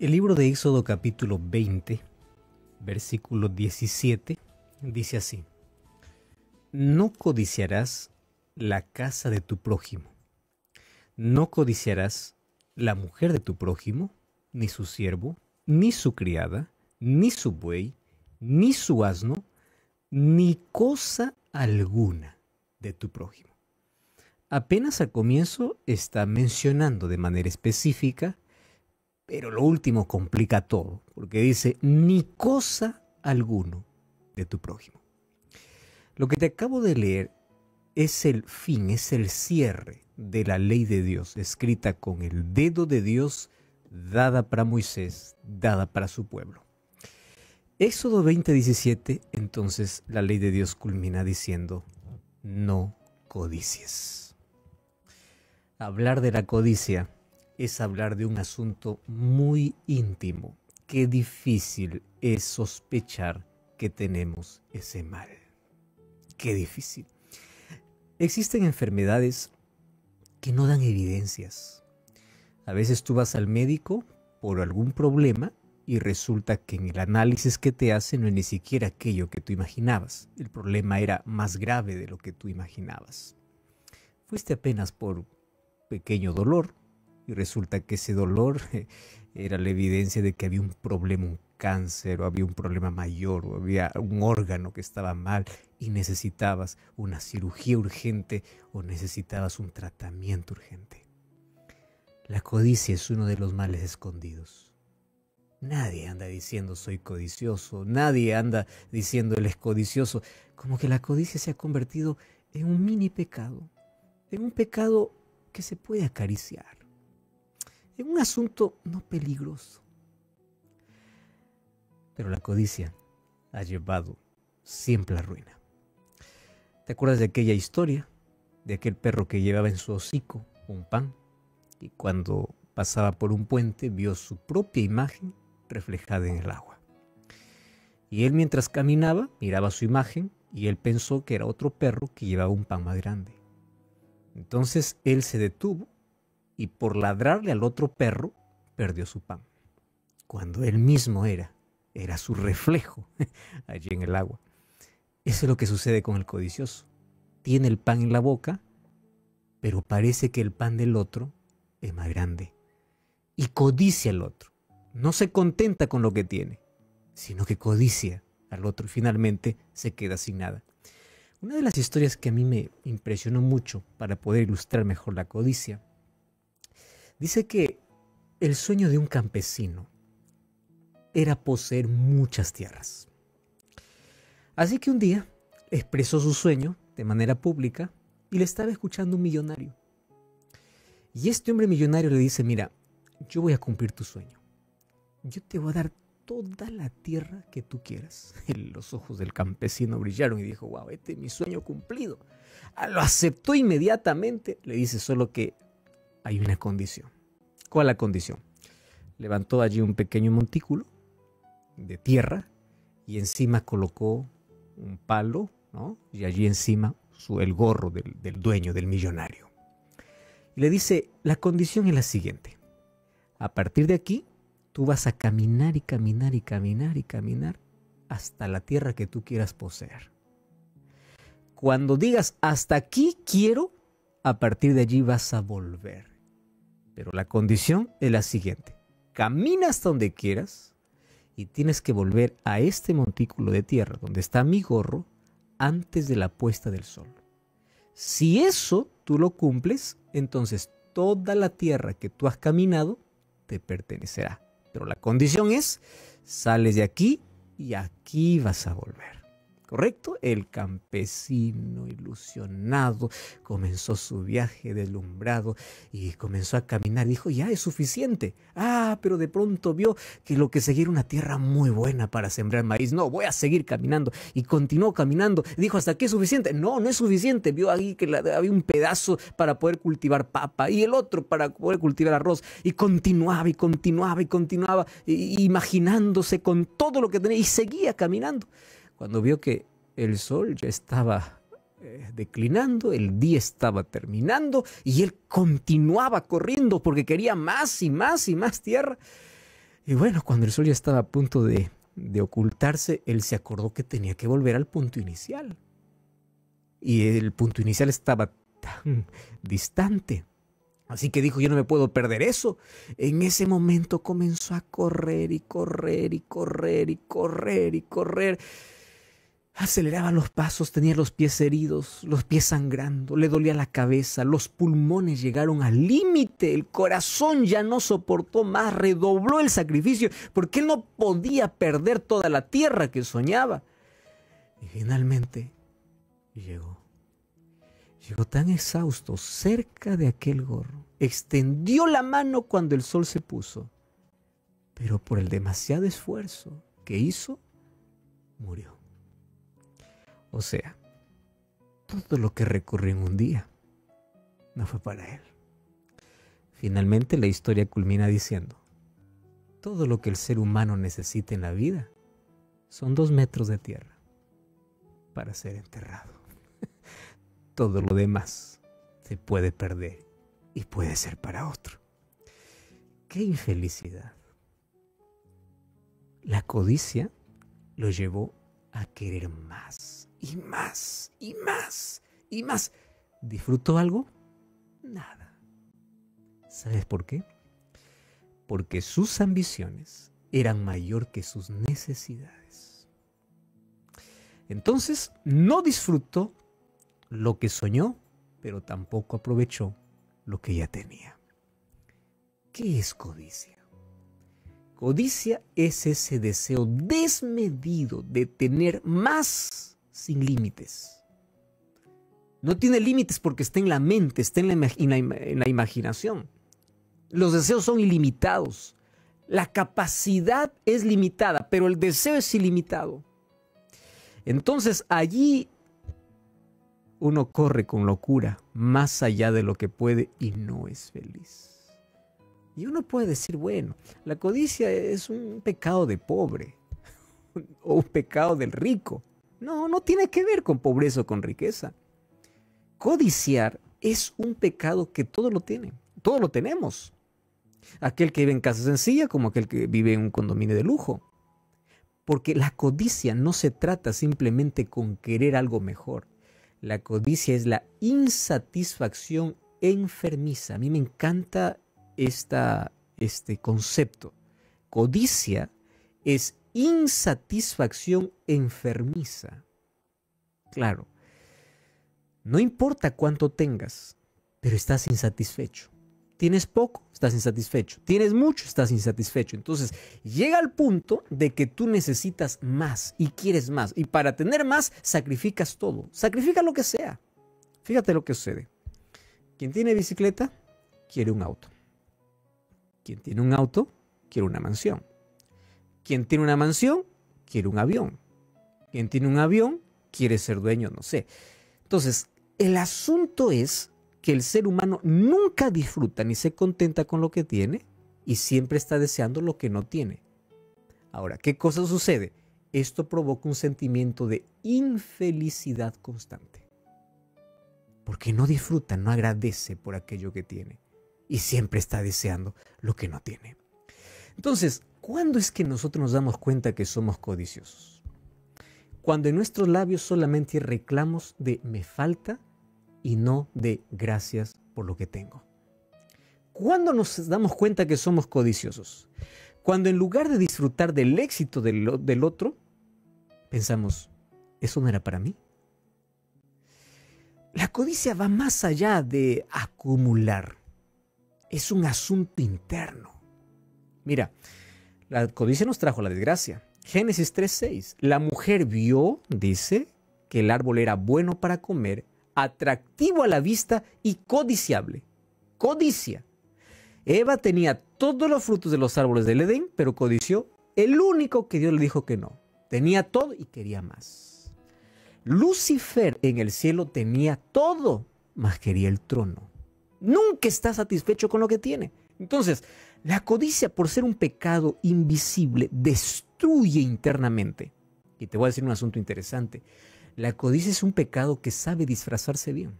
El libro de Éxodo capítulo 20, versículo 17, dice así, No codiciarás la casa de tu prójimo, no codiciarás la mujer de tu prójimo, ni su siervo, ni su criada, ni su buey, ni su asno, ni cosa alguna de tu prójimo. Apenas al comienzo está mencionando de manera específica, pero lo último complica todo, porque dice, ni cosa alguno de tu prójimo. Lo que te acabo de leer es el fin, es el cierre de la ley de Dios, escrita con el dedo de Dios, dada para Moisés, dada para su pueblo. Éxodo 20:17, entonces la ley de Dios culmina diciendo, no codicies. Hablar de la codicia es hablar de un asunto muy íntimo. Qué difícil es sospechar que tenemos ese mal. Qué difícil. Existen enfermedades que no dan evidencias. A veces tú vas al médico por algún problema y resulta que en el análisis que te hacen no es ni siquiera aquello que tú imaginabas. El problema era más grave de lo que tú imaginabas. Fuiste apenas por pequeño dolor y resulta que ese dolor era la evidencia de que había un problema, un cáncer o había un problema mayor o había un órgano que estaba mal y necesitabas una cirugía urgente o necesitabas un tratamiento urgente. La codicia es uno de los males escondidos. Nadie anda diciendo soy codicioso, nadie anda diciendo él es codicioso, como que la codicia se ha convertido en un mini pecado, en un pecado que se puede acariciar, en un asunto no peligroso. Pero la codicia ha llevado siempre a la ruina. ¿Te acuerdas de aquella historia? De aquel perro que llevaba en su hocico un pan y cuando pasaba por un puente vio su propia imagen reflejada en el agua. Y él mientras caminaba miraba su imagen y él pensó que era otro perro que llevaba un pan más grande. Entonces él se detuvo y por ladrarle al otro perro perdió su pan, cuando él mismo era, era su reflejo allí en el agua. Eso es lo que sucede con el codicioso. Tiene el pan en la boca, pero parece que el pan del otro es más grande. Y codicia al otro no se contenta con lo que tiene, sino que codicia al otro y finalmente se queda sin nada. Una de las historias que a mí me impresionó mucho para poder ilustrar mejor la codicia, dice que el sueño de un campesino era poseer muchas tierras. Así que un día expresó su sueño de manera pública y le estaba escuchando un millonario. Y este hombre millonario le dice, mira, yo voy a cumplir tu sueño yo te voy a dar toda la tierra que tú quieras. Los ojos del campesino brillaron y dijo, wow, este es mi sueño cumplido. Lo aceptó inmediatamente. Le dice solo que hay una condición. ¿Cuál es la condición? Levantó allí un pequeño montículo de tierra y encima colocó un palo. Y allí encima su, el gorro del, del dueño, del millonario. Y le dice, la condición es la siguiente. A partir de aquí, tú vas a caminar y caminar y caminar y caminar hasta la tierra que tú quieras poseer. Cuando digas hasta aquí quiero, a partir de allí vas a volver. Pero la condición es la siguiente. Camina hasta donde quieras y tienes que volver a este montículo de tierra donde está mi gorro antes de la puesta del sol. Si eso tú lo cumples, entonces toda la tierra que tú has caminado te pertenecerá. Pero la condición es, sales de aquí y aquí vas a volver. ¿Correcto? El campesino ilusionado comenzó su viaje deslumbrado y comenzó a caminar. Dijo, ya es suficiente. Ah, pero de pronto vio que lo que seguía era una tierra muy buena para sembrar maíz. No, voy a seguir caminando. Y continuó caminando. Dijo, ¿hasta aquí es suficiente? No, no es suficiente. Vio ahí que había un pedazo para poder cultivar papa y el otro para poder cultivar arroz. Y continuaba y continuaba y continuaba, imaginándose con todo lo que tenía y seguía caminando cuando vio que el sol ya estaba eh, declinando, el día estaba terminando y él continuaba corriendo porque quería más y más y más tierra. Y bueno, cuando el sol ya estaba a punto de, de ocultarse, él se acordó que tenía que volver al punto inicial. Y el punto inicial estaba tan distante. Así que dijo, yo no me puedo perder eso. En ese momento comenzó a correr y correr y correr y correr y correr. Aceleraba los pasos, tenía los pies heridos, los pies sangrando, le dolía la cabeza, los pulmones llegaron al límite, el corazón ya no soportó más, redobló el sacrificio, porque él no podía perder toda la tierra que soñaba. Y finalmente llegó. Llegó tan exhausto cerca de aquel gorro, extendió la mano cuando el sol se puso, pero por el demasiado esfuerzo que hizo, murió. O sea, todo lo que recurrió en un día no fue para él. Finalmente la historia culmina diciendo, todo lo que el ser humano necesita en la vida son dos metros de tierra para ser enterrado. todo lo demás se puede perder y puede ser para otro. ¡Qué infelicidad! La codicia lo llevó a querer más y más y más y más. ¿Disfrutó algo? Nada. ¿Sabes por qué? Porque sus ambiciones eran mayor que sus necesidades. Entonces no disfrutó lo que soñó, pero tampoco aprovechó lo que ya tenía. ¿Qué es codicia? Codicia es ese deseo desmedido de tener más sin límites. No tiene límites porque está en la mente, está en la, imaginación. Los deseos son ilimitados. La capacidad es limitada, pero el deseo es ilimitado. Entonces allí uno corre con locura más allá de lo que puede y no es feliz. Y uno puede decir, bueno, la codicia es un pecado de pobre o un pecado del rico. No, no tiene que ver con pobreza o con riqueza. Codiciar es un pecado que todo lo tiene, todo lo tenemos. Aquel que vive en casa sencilla como aquel que vive en un condominio de lujo. Porque la codicia no se trata simplemente con querer algo mejor. La codicia es la insatisfacción enfermiza. A mí me encanta esta, este concepto. Codicia es insatisfacción enfermiza. Claro, no importa cuánto tengas, pero estás insatisfecho. Tienes poco, estás insatisfecho. Tienes mucho, estás insatisfecho. Entonces llega al punto de que tú necesitas más y quieres más. Y para tener más, sacrificas todo. Sacrifica lo que sea. Fíjate lo que sucede. Quien tiene bicicleta, quiere un auto. Quien tiene un auto, quiere una mansión. Quien tiene una mansión quiere un avión. Quien tiene un avión quiere ser dueño, no sé. Entonces, el asunto es que el ser humano nunca disfruta ni se contenta con lo que tiene y siempre está deseando lo que no tiene. Ahora, ¿qué cosa sucede? Esto provoca un sentimiento de infelicidad constante. Porque no disfruta, no agradece por aquello que tiene y siempre está deseando lo que no tiene. Entonces, ¿Cuándo es que nosotros nos damos cuenta que somos codiciosos? Cuando en nuestros labios solamente reclamos de me falta y no de gracias por lo que tengo. ¿Cuándo nos damos cuenta que somos codiciosos? Cuando en lugar de disfrutar del éxito del, del otro, pensamos, ¿eso no era para mí? La codicia va más allá de acumular. Es un asunto interno. Mira, la codicia nos trajo la desgracia. Génesis 3:6. La mujer vio, dice, que el árbol era bueno para comer, atractivo a la vista y codiciable. Codicia. Eva tenía todos los frutos de los árboles del Edén, pero codició el único que Dios le dijo que no. Tenía todo y quería más. Lucifer en el cielo tenía todo, mas quería el trono. Nunca está satisfecho con lo que tiene. Entonces, la codicia, por ser un pecado invisible, destruye internamente. Y te voy a decir un asunto interesante. La codicia es un pecado que sabe disfrazarse bien.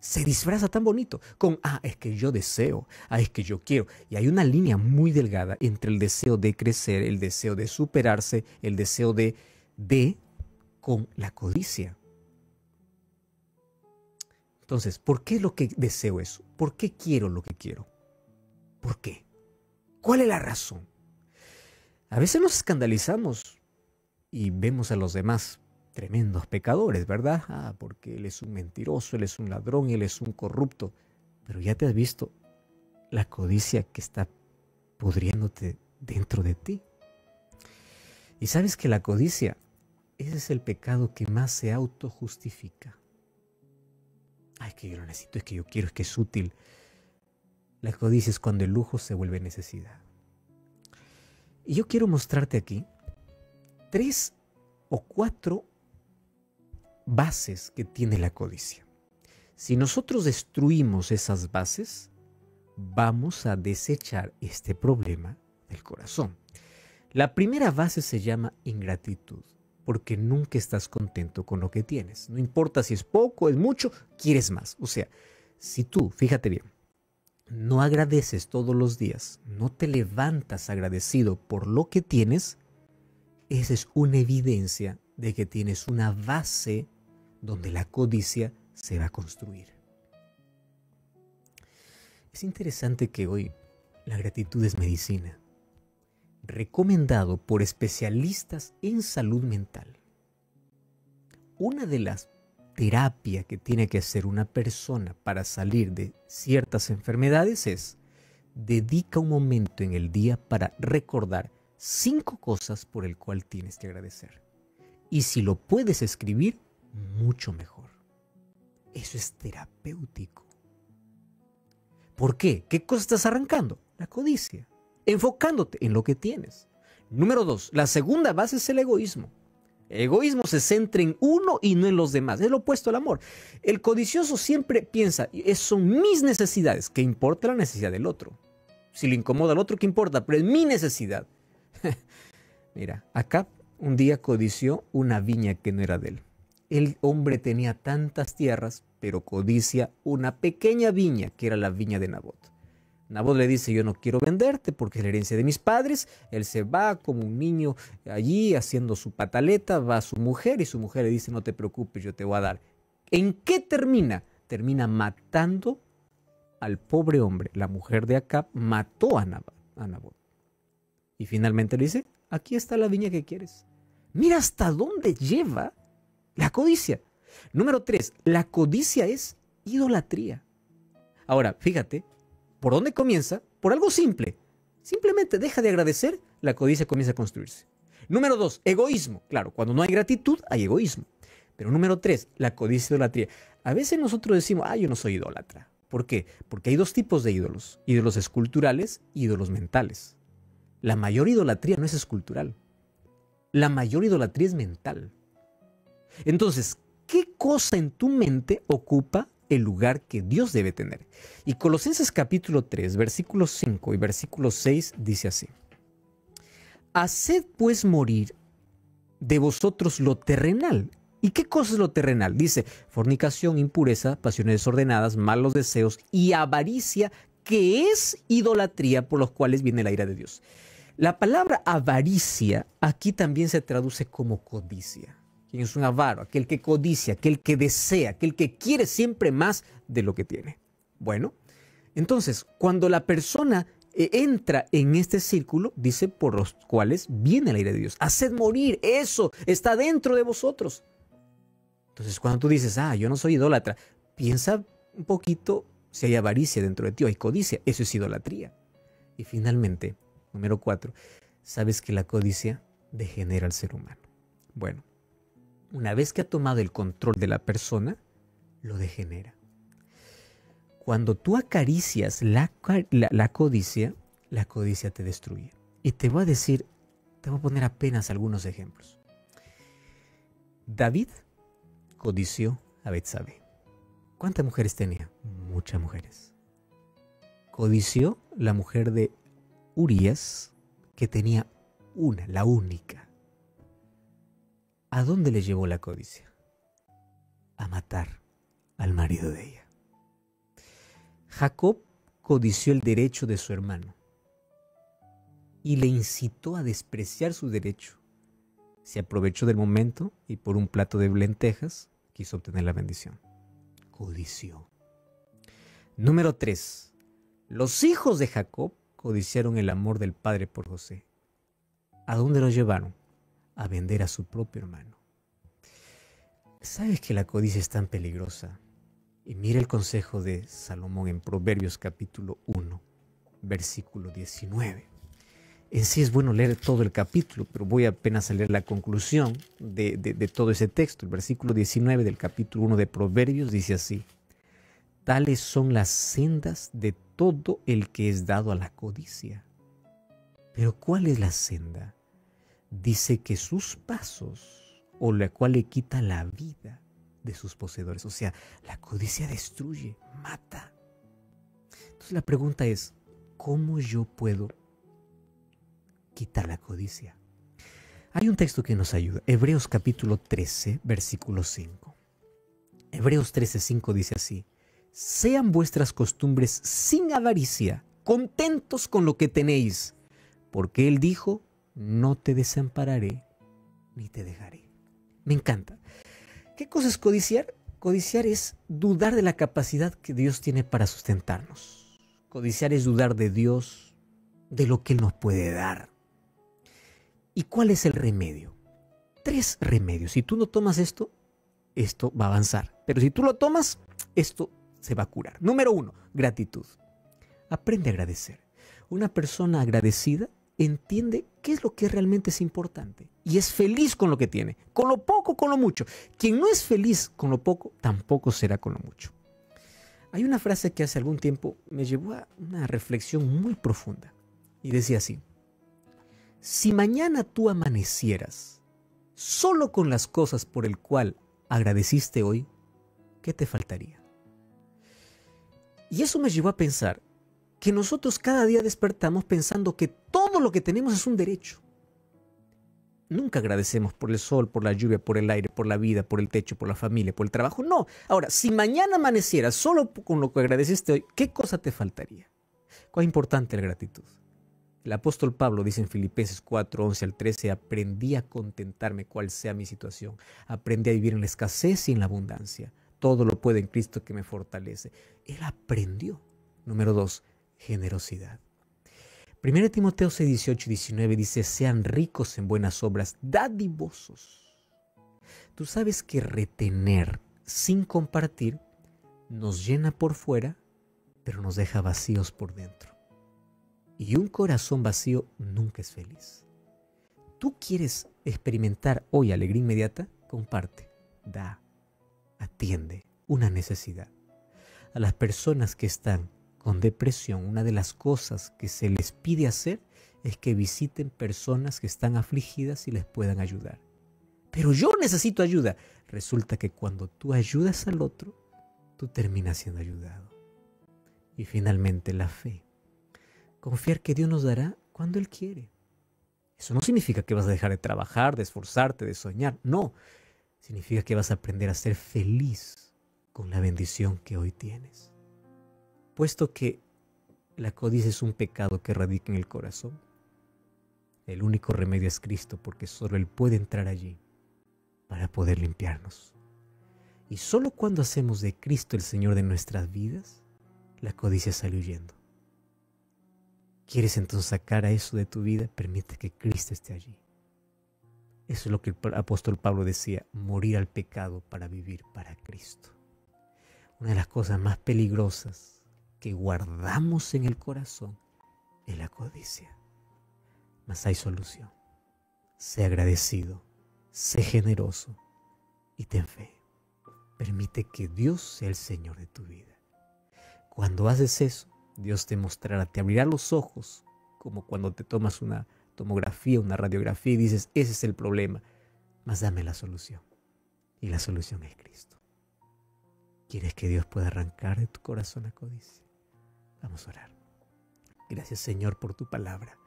se disfraza tan bonito con, ah, es que yo deseo, ah, es que yo quiero. Y hay una línea muy delgada entre el deseo de crecer, el deseo de superarse, el deseo de, de, con la codicia. Entonces, ¿por qué lo que deseo eso? ¿Por qué quiero lo que quiero? ¿Por qué? ¿Cuál es la razón? A veces nos escandalizamos y vemos a los demás tremendos pecadores, ¿verdad? Ah, porque él es un mentiroso, él es un ladrón, él es un corrupto. Pero ya te has visto la codicia que está pudriéndote dentro de ti. Y sabes que la codicia, ese es el pecado que más se autojustifica. Ay, que yo lo necesito, es que yo quiero, es que es útil. La codicia es cuando el lujo se vuelve necesidad. Y yo quiero mostrarte aquí tres o cuatro bases que tiene la codicia. Si nosotros destruimos esas bases, vamos a desechar este problema del corazón. La primera base se llama ingratitud, porque nunca estás contento con lo que tienes. No importa si es poco, es mucho, quieres más. O sea, si tú, fíjate bien, no agradeces todos los días, no te levantas agradecido por lo que tienes, esa es una evidencia de que tienes una base donde la codicia se va a construir. Es interesante que hoy la gratitud es medicina, recomendado por especialistas en salud mental. Una de las terapias que tiene que hacer una persona para salir de ciertas enfermedades es dedica un momento en el día para recordar cinco cosas por el cual tienes que agradecer. Y si lo puedes escribir, mucho mejor. Eso es terapéutico. ¿Por qué? ¿Qué cosa estás arrancando? La codicia. Enfocándote en lo que tienes. Número dos, la segunda base es el egoísmo. El egoísmo se centra en uno y no en los demás. Es lo opuesto al amor. El codicioso siempre piensa, son mis necesidades, que importa la necesidad del otro. Si le incomoda al otro, ¿qué importa? Pero es mi necesidad. Mira, acá un día codició una viña que no era de él. El hombre tenía tantas tierras, pero codicia una pequeña viña, que era la viña de Nabot. Nabot le dice, yo no quiero venderte porque es la herencia de mis padres. Él se va como un niño allí haciendo su pataleta, va a su mujer y su mujer le dice, no te preocupes, yo te voy a dar. ¿En qué termina? Termina matando al pobre hombre. La mujer de Acab mató a Nabot. Y finalmente le dice, aquí está la viña que quieres. Mira hasta dónde lleva la codicia. Número tres, la codicia es idolatría. Ahora, fíjate, ¿por dónde comienza? Por algo simple. Simplemente deja de agradecer, la codicia comienza a construirse. Número dos, egoísmo. Claro, cuando no hay gratitud, hay egoísmo. Pero número tres, la codicia idolatría. A veces nosotros decimos, ah, yo no soy idólatra. ¿Por qué? Porque hay dos tipos de ídolos, ídolos esculturales y ídolos mentales. La mayor idolatría no es escultural. La mayor idolatría es mental. Entonces, ¿qué cosa en tu mente ocupa el lugar que Dios debe tener? Y Colosenses capítulo 3, versículo 5 y versículo 6 dice así. Haced pues morir de vosotros lo terrenal. ¿Y qué cosa es lo terrenal? Dice fornicación, impureza, pasiones desordenadas, malos deseos y avaricia, que es idolatría por los cuales viene la ira de Dios. La palabra avaricia aquí también se traduce como codicia. ¿Quién es un avaro? Aquel que codicia, aquel que desea, aquel que quiere siempre más de lo que tiene. Bueno, entonces, cuando la persona eh, entra en este círculo, dice, por los cuales viene la ira de Dios. Haced morir, eso está dentro de vosotros. Entonces, cuando tú dices, ah, yo no soy idólatra, piensa un poquito si hay avaricia dentro de ti o hay codicia. Eso es idolatría. Y finalmente, número cuatro, sabes que la codicia degenera al ser humano. Bueno, una vez que ha tomado el control de la persona, lo degenera. Cuando tú acaricias la, codicia, la codicia te destruye. Y te voy a decir, te voy a poner apenas algunos ejemplos. David codició a Betsabé. ¿Cuántas mujeres tenía? Muchas mujeres. Codició la mujer de Urias, que tenía una, la única. ¿A dónde le llevó la codicia? A matar al marido de ella. Jacob codició el derecho de su hermano y le incitó a despreciar su derecho. Se aprovechó del momento y por un plato de lentejas quiso obtener la bendición. Codició. Número 3. Los hijos de Jacob codiciaron el amor del padre por José. ¿A dónde lo llevaron? A vender a su propio hermano. ¿Sabes que la codicia es tan peligrosa? Y mira el consejo de Salomón en Proverbios capítulo 1, versículo 19. En sí es bueno leer todo el capítulo, pero voy apenas a leer la conclusión de, de todo ese texto. El versículo 19 del capítulo 1 de Proverbios dice así. Tales son las sendas de todo el que es dado a la codicia. Pero ¿cuál es la senda? Dice que sus pasos, o la cual le quita la vida de sus poseedores. O sea, la codicia destruye, mata. Entonces la pregunta es, ¿cómo yo puedo quitar la codicia? Hay un texto que nos ayuda, Hebreos capítulo 13, versículo 5. Hebreos 13, 5 dice así, sean vuestras costumbres sin avaricia, contentos con lo que tenéis, porque Él dijo, no te desampararé ni te dejaré. Me encanta. ¿Qué cosa es codiciar? Codiciar es dudar de la capacidad que Dios tiene para sustentarnos. Codiciar es dudar de Dios, de lo que Él nos puede dar. ¿Y cuál es el remedio? Tres remedios. Si tú no tomas esto, esto va a avanzar. Pero si tú lo tomas, esto se va a curar. Número uno, gratitud. Aprende a agradecer. Una persona agradecida entiende qué es lo que realmente es importante y es feliz con lo que tiene, con lo poco, con lo mucho. Quien no es feliz con lo poco, tampoco será con lo mucho. Hay una frase que hace algún tiempo me llevó a una reflexión muy profunda y decía así, si mañana tú amanecieras solo con las cosas por el cual agradeciste hoy, ¿qué te faltaría? Y eso me llevó a pensar que nosotros cada día despertamos pensando que todo lo que tenemos es un derecho. Nunca agradecemos por el sol, por la lluvia, por el aire, por la vida, por el techo, por la familia, por el trabajo. No. Ahora, si mañana amaneciera solo con lo que agradeciste hoy, ¿qué cosa te faltaría? Cuán importante la gratitud. El apóstol Pablo dice en Filipenses 4, 11 al 13, aprendí a contentarme cual sea mi situación. Aprendí a vivir en la escasez y en la abundancia. Todo lo puede en Cristo que me fortalece. Él aprendió. Número 2 generosidad. 1 Timoteo 6, 18 y 19 dice, sean ricos en buenas obras, dadivosos. Tú sabes que retener sin compartir nos llena por fuera, pero nos deja vacíos por dentro. Y un corazón vacío nunca es feliz. ¿Tú quieres experimentar hoy alegría inmediata? Comparte, da, atiende una necesidad. A las personas que están con depresión, una de las cosas que se les pide hacer es que visiten personas que están afligidas y les puedan ayudar. Pero yo necesito ayuda. Resulta que cuando tú ayudas al otro, tú terminas siendo ayudado. Y finalmente la fe. Confiar que Dios nos dará cuando Él quiere. Eso no significa que vas a dejar de trabajar, de esforzarte, de soñar. No. Significa que vas a aprender a ser feliz con la bendición que hoy tienes. Puesto que la codicia es un pecado que radica en el corazón, el único remedio es Cristo porque solo Él puede entrar allí para poder limpiarnos. Y solo cuando hacemos de Cristo el Señor de nuestras vidas, la codicia sale huyendo. ¿Quieres entonces sacar a eso de tu vida? Permite que Cristo esté allí. Eso es lo que el apóstol Pablo decía, morir al pecado para vivir para Cristo. Una de las cosas más peligrosas que guardamos en el corazón es la codicia. Mas hay solución. Sé agradecido, sé generoso y ten fe. Permite que Dios sea el Señor de tu vida. Cuando haces eso, Dios te mostrará, te abrirá los ojos, como cuando te tomas una tomografía, una radiografía y dices, ese es el problema, mas dame la solución. Y la solución es Cristo. ¿Quieres que Dios pueda arrancar de tu corazón la codicia? Vamos a orar. Gracias Señor por tu palabra.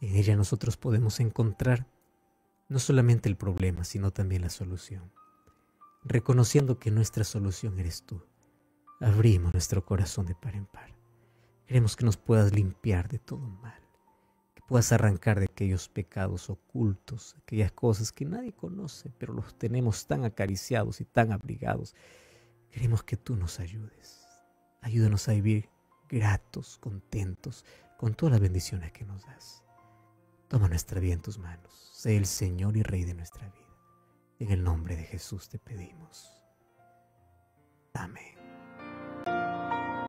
En ella nosotros podemos encontrar no solamente el problema, sino también la solución. Reconociendo que nuestra solución eres tú. abrimos nuestro corazón de par en par. Queremos que nos puedas limpiar de todo mal, que puedas arrancar de aquellos pecados ocultos, aquellas cosas que nadie conoce, pero los tenemos tan acariciados y tan abrigados. Queremos que tú nos ayudes. Ayúdanos a vivir gratos, contentos, con todas las bendiciones que nos das. Toma nuestra vida en tus manos. Sé el Señor y Rey de nuestra vida. En el nombre de Jesús te pedimos. Amén.